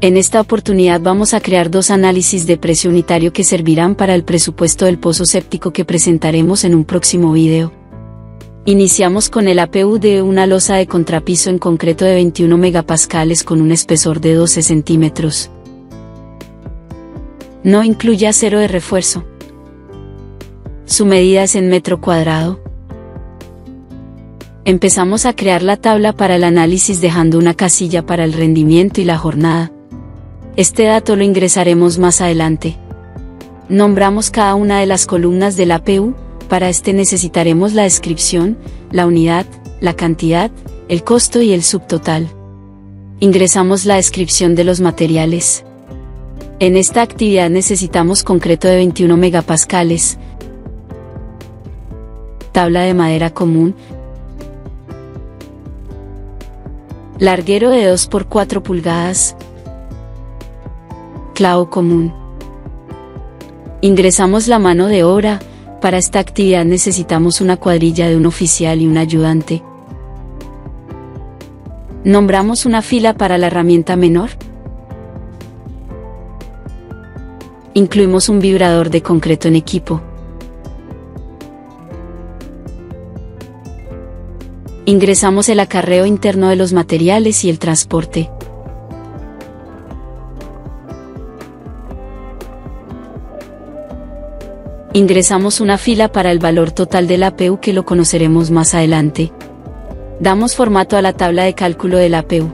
En esta oportunidad vamos a crear dos análisis de precio unitario que servirán para el presupuesto del pozo séptico que presentaremos en un próximo video. Iniciamos con el APU de una losa de contrapiso en concreto de 21 megapascales con un espesor de 12 centímetros. No incluye acero de refuerzo. Su medida es en metro cuadrado. Empezamos a crear la tabla para el análisis dejando una casilla para el rendimiento y la jornada. Este dato lo ingresaremos más adelante. Nombramos cada una de las columnas del APU, para este necesitaremos la descripción, la unidad, la cantidad, el costo y el subtotal. Ingresamos la descripción de los materiales. En esta actividad necesitamos concreto de 21 megapascales, tabla de madera común, larguero de 2 por 4 pulgadas, clavo común. Ingresamos la mano de obra, para esta actividad necesitamos una cuadrilla de un oficial y un ayudante. Nombramos una fila para la herramienta menor. Incluimos un vibrador de concreto en equipo. Ingresamos el acarreo interno de los materiales y el transporte. Ingresamos una fila para el valor total del APU que lo conoceremos más adelante. Damos formato a la tabla de cálculo del APU.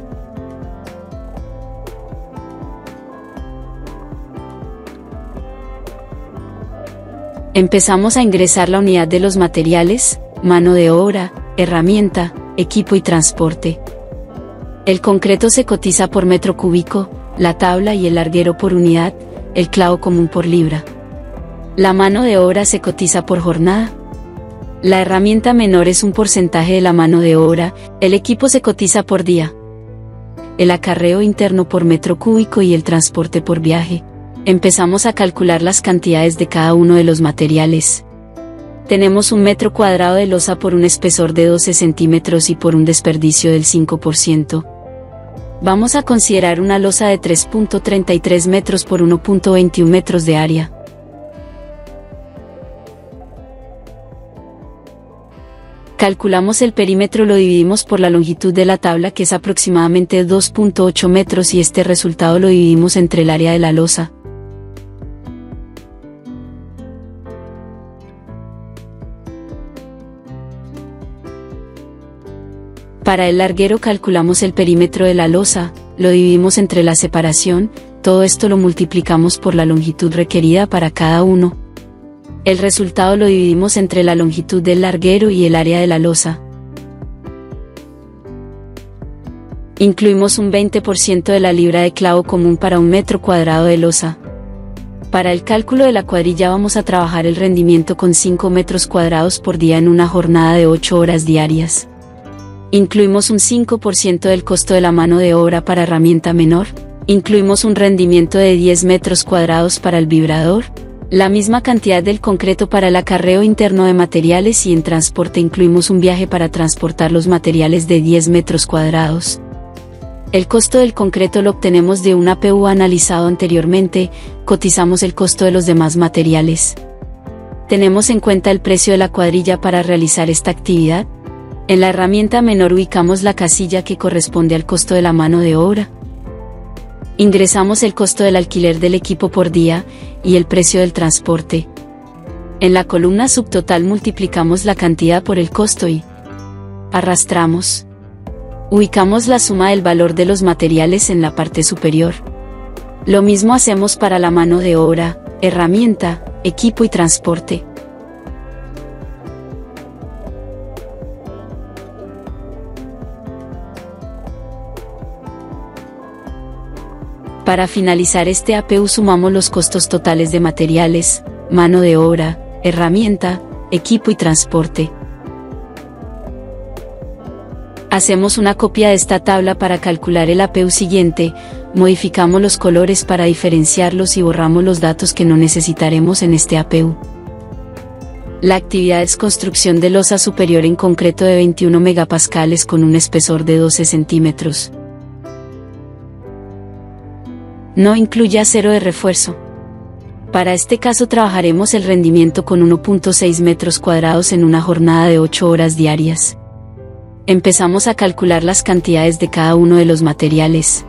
Empezamos a ingresar la unidad de los materiales, mano de obra, herramienta, equipo y transporte. El concreto se cotiza por metro cúbico, la tabla y el larguero por unidad, el clavo común por libra. La mano de obra se cotiza por jornada. La herramienta menor es un porcentaje de la mano de obra, el equipo se cotiza por día. El acarreo interno por metro cúbico y el transporte por viaje. Empezamos a calcular las cantidades de cada uno de los materiales. Tenemos un metro cuadrado de losa por un espesor de 12 centímetros y por un desperdicio del 5%. Vamos a considerar una losa de 3.33 metros por 1.21 metros de área. Calculamos el perímetro lo dividimos por la longitud de la tabla que es aproximadamente 2.8 metros y este resultado lo dividimos entre el área de la losa. Para el larguero calculamos el perímetro de la losa, lo dividimos entre la separación, todo esto lo multiplicamos por la longitud requerida para cada uno, el resultado lo dividimos entre la longitud del larguero y el área de la losa. Incluimos un 20% de la libra de clavo común para un metro cuadrado de losa. Para el cálculo de la cuadrilla vamos a trabajar el rendimiento con 5 metros cuadrados por día en una jornada de 8 horas diarias. Incluimos un 5% del costo de la mano de obra para herramienta menor. Incluimos un rendimiento de 10 metros cuadrados para el vibrador, la misma cantidad del concreto para el acarreo interno de materiales y en transporte incluimos un viaje para transportar los materiales de 10 metros cuadrados. El costo del concreto lo obtenemos de un APU analizado anteriormente, cotizamos el costo de los demás materiales. Tenemos en cuenta el precio de la cuadrilla para realizar esta actividad. En la herramienta menor ubicamos la casilla que corresponde al costo de la mano de obra ingresamos el costo del alquiler del equipo por día, y el precio del transporte. En la columna subtotal multiplicamos la cantidad por el costo y arrastramos. Ubicamos la suma del valor de los materiales en la parte superior. Lo mismo hacemos para la mano de obra, herramienta, equipo y transporte. Para finalizar este APU sumamos los costos totales de materiales, mano de obra, herramienta, equipo y transporte. Hacemos una copia de esta tabla para calcular el APU siguiente, modificamos los colores para diferenciarlos y borramos los datos que no necesitaremos en este APU. La actividad es construcción de losa superior en concreto de 21 megapascales con un espesor de 12 centímetros. No incluye acero de refuerzo. Para este caso trabajaremos el rendimiento con 1.6 metros cuadrados en una jornada de 8 horas diarias. Empezamos a calcular las cantidades de cada uno de los materiales.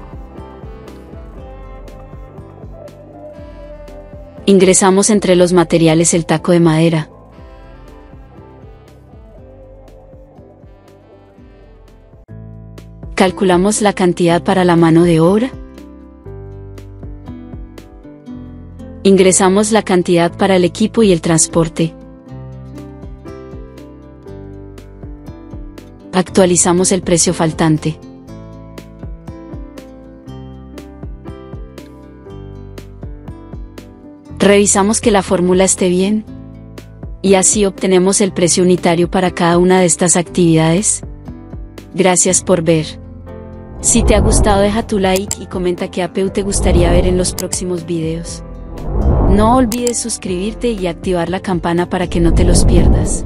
Ingresamos entre los materiales el taco de madera. Calculamos la cantidad para la mano de obra. Ingresamos la cantidad para el equipo y el transporte. Actualizamos el precio faltante. Revisamos que la fórmula esté bien. Y así obtenemos el precio unitario para cada una de estas actividades. Gracias por ver. Si te ha gustado deja tu like y comenta qué APU te gustaría ver en los próximos videos. No olvides suscribirte y activar la campana para que no te los pierdas.